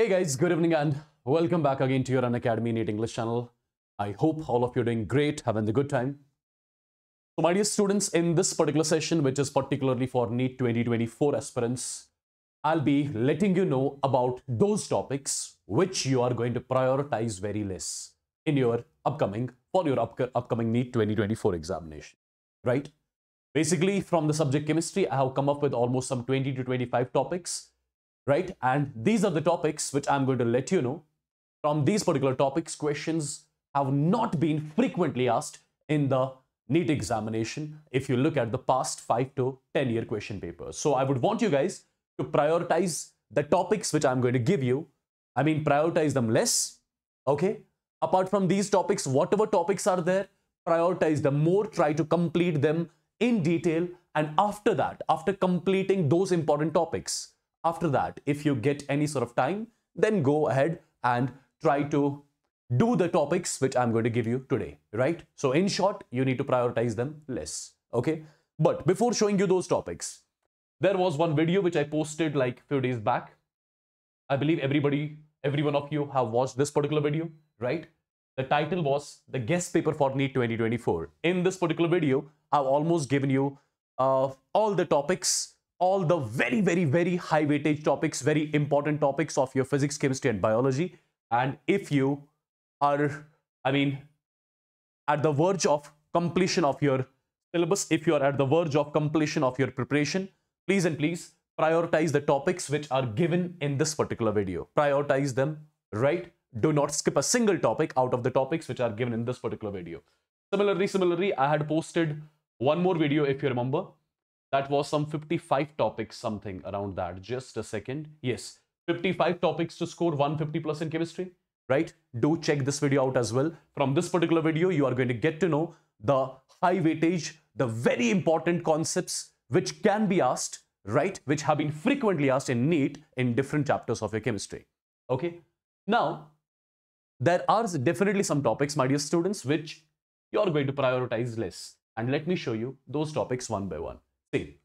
Hey guys, good evening and welcome back again to your Unacademy NEET English channel. I hope all of you are doing great, having a good time. So my dear students, in this particular session, which is particularly for NEET 2024 aspirants, I'll be letting you know about those topics which you are going to prioritize very less in your upcoming, for your up upcoming NEET 2024 examination, right? Basically, from the subject chemistry, I have come up with almost some 20 to 25 topics right? And these are the topics which I'm going to let you know. From these particular topics, questions have not been frequently asked in the NEET examination if you look at the past 5 to 10 year question papers. So I would want you guys to prioritize the topics which I'm going to give you. I mean, prioritize them less, okay? Apart from these topics, whatever topics are there, prioritize them more, try to complete them in detail. And after that, after completing those important topics, after that, if you get any sort of time, then go ahead and try to do the topics which I'm going to give you today, right? So in short, you need to prioritize them less, okay? But before showing you those topics, there was one video which I posted like few days back. I believe everybody, every one of you have watched this particular video, right? The title was the guess paper for NEET 2024. In this particular video, I've almost given you uh, all the topics all the very, very, very high weightage topics, very important topics of your physics, chemistry, and biology. And if you are, I mean, at the verge of completion of your syllabus, if you are at the verge of completion of your preparation, please and please prioritize the topics which are given in this particular video. Prioritize them, right? Do not skip a single topic out of the topics which are given in this particular video. Similarly, similarly, I had posted one more video if you remember that was some 55 topics, something around that. Just a second. Yes, 55 topics to score 150 plus in chemistry, right? Do check this video out as well. From this particular video, you are going to get to know the high weightage, the very important concepts which can be asked, right? Which have been frequently asked in NEET in different chapters of your chemistry. Okay. Now, there are definitely some topics, my dear students, which you are going to prioritize less. And let me show you those topics one by one. See,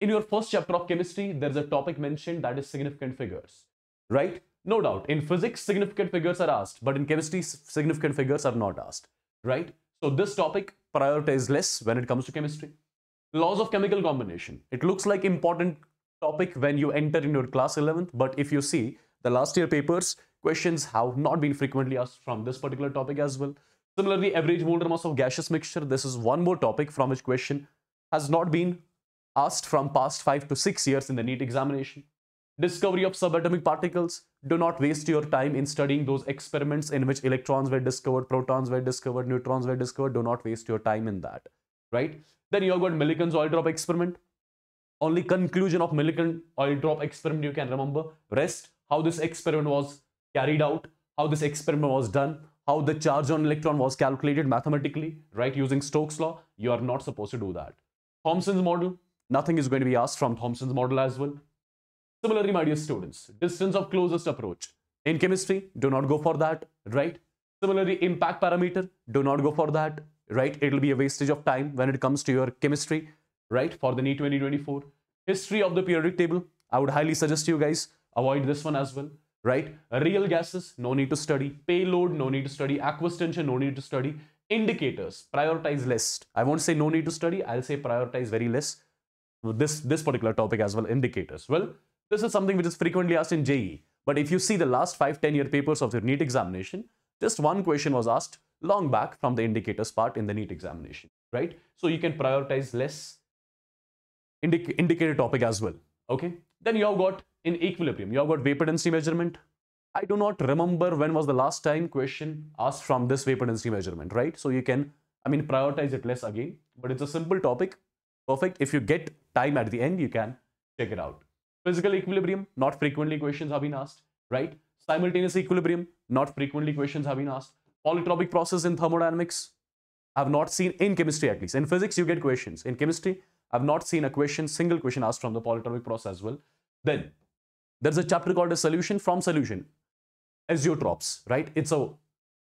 in your first chapter of chemistry, there's a topic mentioned that is significant figures, right? No doubt, in physics, significant figures are asked, but in chemistry, significant figures are not asked, right? So this topic prioritizes less when it comes to chemistry. Laws of chemical combination. It looks like important topic when you enter in your class 11th, but if you see the last year papers, questions have not been frequently asked from this particular topic as well. Similarly, average molar mass of gaseous mixture. This is one more topic from which question has not been asked from past 5 to 6 years in the NEET examination. Discovery of subatomic particles. Do not waste your time in studying those experiments in which electrons were discovered, protons were discovered, neutrons were discovered. Do not waste your time in that, right? Then you have got Millikan's oil drop experiment. Only conclusion of Millikan oil drop experiment you can remember. Rest, how this experiment was carried out, how this experiment was done, how the charge on electron was calculated mathematically, right, using Stokes law. You are not supposed to do that. Thomson's model, Nothing is going to be asked from Thomson's model as well. Similarly, my dear students, distance of closest approach. In chemistry, do not go for that, right? Similarly, impact parameter, do not go for that, right? It will be a wastage of time when it comes to your chemistry, right? For the NEET 2024. History of the periodic table, I would highly suggest you guys avoid this one as well, right? Real gases, no need to study. Payload, no need to study. Aqueous tension, no need to study. Indicators, prioritize list. I won't say no need to study, I'll say prioritize very less this, this particular topic as well, indicators. Well, this is something which is frequently asked in JEE. But if you see the last 5, 10 year papers of the NEET examination, just one question was asked long back from the indicators part in the NEET examination, right? So you can prioritize less indic indicator topic as well, okay? Then you have got in equilibrium, you have got vapor density measurement. I do not remember when was the last time question asked from this vapor density measurement, right? So you can, I mean, prioritize it less again, but it's a simple topic perfect. If you get time at the end, you can check it out. Physical equilibrium, not frequently questions have been asked, right? Simultaneous equilibrium, not frequently questions have been asked. Polytropic process in thermodynamics, I've not seen in chemistry at least. In physics, you get questions. In chemistry, I've not seen a question, single question asked from the polytropic process as well. Then there's a chapter called a solution from solution. Azeotropes, right? It's a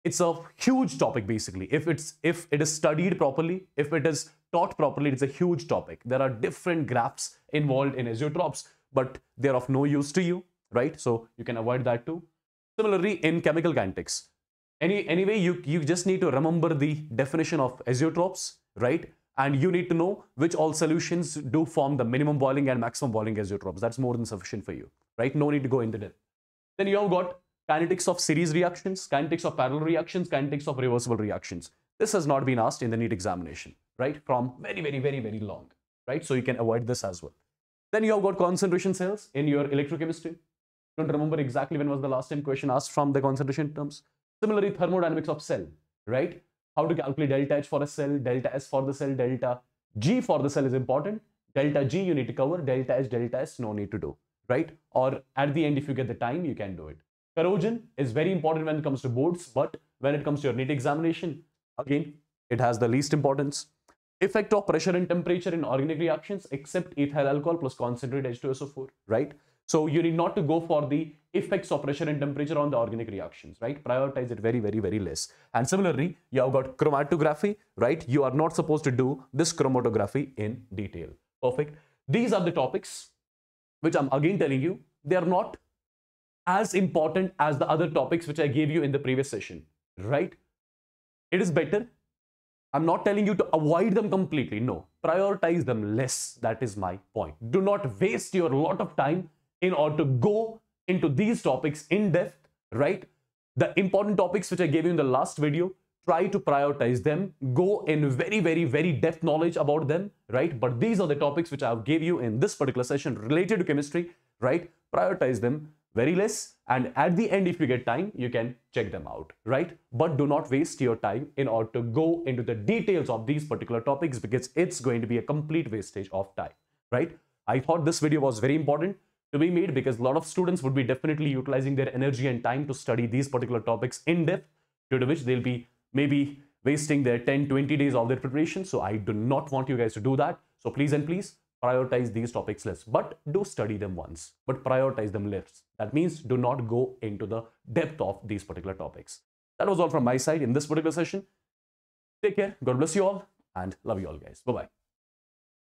it's a huge topic basically. If it's if it is studied properly, if it is taught properly, it's a huge topic. There are different graphs involved in azeotropes, but they're of no use to you. right? So you can avoid that too. Similarly, in chemical kinetics, any, anyway, you, you just need to remember the definition of azeotropes, right? And you need to know which all solutions do form the minimum boiling and maximum boiling azeotrops. That's more than sufficient for you, right? No need to go into depth. Then you have got kinetics of series reactions, kinetics of parallel reactions, kinetics of reversible reactions. This has not been asked in the NEET examination, right? From very, very, very, very long, right? So you can avoid this as well. Then you have got concentration cells in your electrochemistry. Don't remember exactly when was the last time question asked from the concentration terms. Similarly, thermodynamics of cell, right? How to calculate delta H for a cell, delta S for the cell, delta G for the cell is important. Delta G you need to cover, delta H, delta S no need to do, right? Or at the end, if you get the time, you can do it. Corrosion is very important when it comes to boards, but when it comes to your NEET examination, again, it has the least importance. Effect of pressure and temperature in organic reactions except ethyl alcohol plus concentrated H2SO4, right? So you need not to go for the effects of pressure and temperature on the organic reactions, right? Prioritize it very, very, very less. And similarly, you have got chromatography, right? You are not supposed to do this chromatography in detail. Perfect. These are the topics which I'm again telling you, they are not as important as the other topics which I gave you in the previous session, right? It is better. I'm not telling you to avoid them completely. No, prioritize them less. That is my point. Do not waste your lot of time in order to go into these topics in depth, right? The important topics which I gave you in the last video, try to prioritize them, go in very, very, very depth knowledge about them, right? But these are the topics which I gave you in this particular session related to chemistry, right? Prioritize them very less and at the end if you get time you can check them out right but do not waste your time in order to go into the details of these particular topics because it's going to be a complete wastage of time right i thought this video was very important to be made because a lot of students would be definitely utilizing their energy and time to study these particular topics in depth, due to which they'll be maybe wasting their 10, 20 days of their preparation. So I do not want you guys to do that. So please and please prioritize these topics less, but do study them once, but prioritize them less. That means do not go into the depth of these particular topics. That was all from my side in this particular session. Take care. God bless you all and love you all guys. Bye-bye.